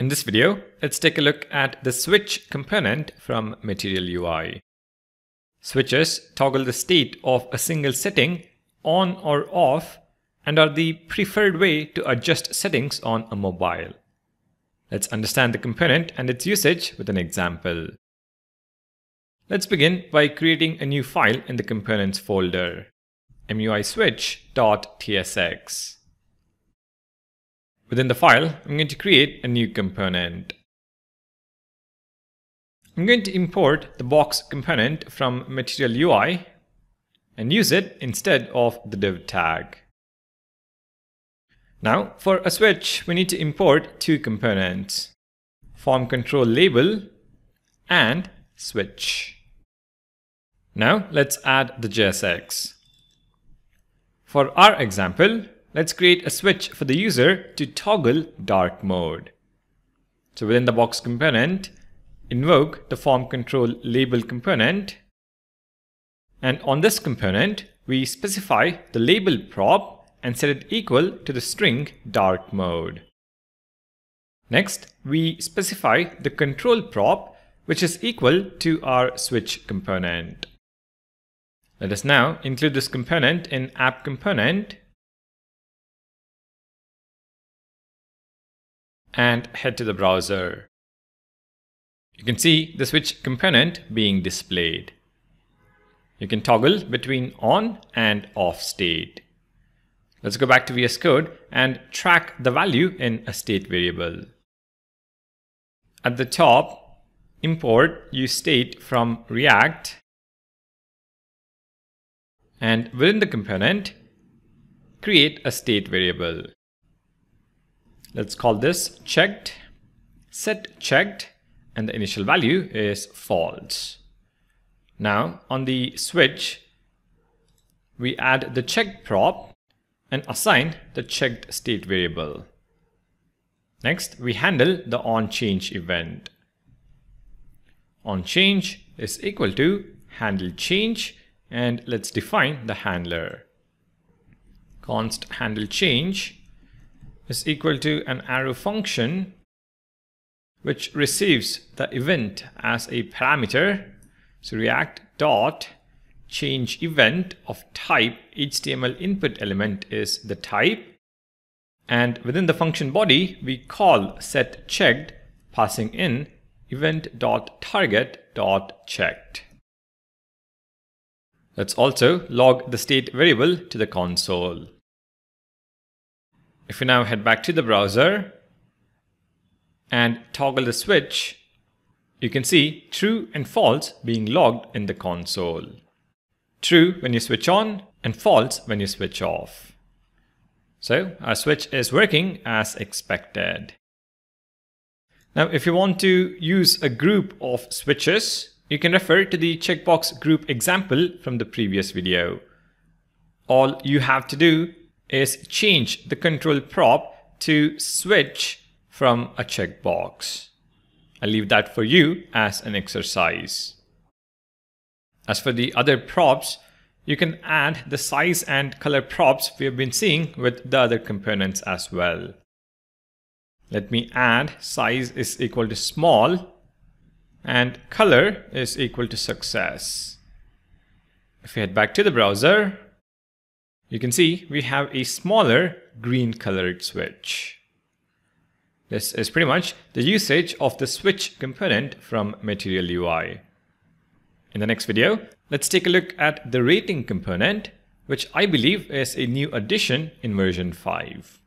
In this video, let's take a look at the switch component from Material UI. Switches toggle the state of a single setting on or off and are the preferred way to adjust settings on a mobile. Let's understand the component and its usage with an example. Let's begin by creating a new file in the components folder, muiswitch.tsx. Within the file, I'm going to create a new component. I'm going to import the box component from Material UI and use it instead of the div tag. Now, for a switch, we need to import two components, form control label and switch. Now, let's add the JSX. For our example, let's create a switch for the user to toggle dark mode. So within the box component, invoke the form control label component. And on this component, we specify the label prop and set it equal to the string dark mode. Next, we specify the control prop, which is equal to our switch component. Let us now include this component in app component and head to the browser. You can see the switch component being displayed. You can toggle between on and off state. Let's go back to VS Code and track the value in a state variable. At the top, import useState from React and within the component, create a state variable. Let's call this checked, set checked, and the initial value is false. Now on the switch, we add the checked prop and assign the checked state variable. Next, we handle the onChange event. OnChange is equal to handle change and let's define the handler. Const handle change is equal to an arrow function which receives the event as a parameter. So React dot change event of type HTML input element is the type. And within the function body, we call set checked passing in event dot target dot checked. Let's also log the state variable to the console. If we now head back to the browser and toggle the switch, you can see true and false being logged in the console. True when you switch on and false when you switch off. So our switch is working as expected. Now if you want to use a group of switches, you can refer to the checkbox group example from the previous video. All you have to do is change the control prop to switch from a checkbox. I'll leave that for you as an exercise. As for the other props, you can add the size and color props we have been seeing with the other components as well. Let me add size is equal to small and color is equal to success. If we head back to the browser, you can see we have a smaller green colored switch. This is pretty much the usage of the switch component from Material UI. In the next video, let's take a look at the rating component, which I believe is a new addition in version 5.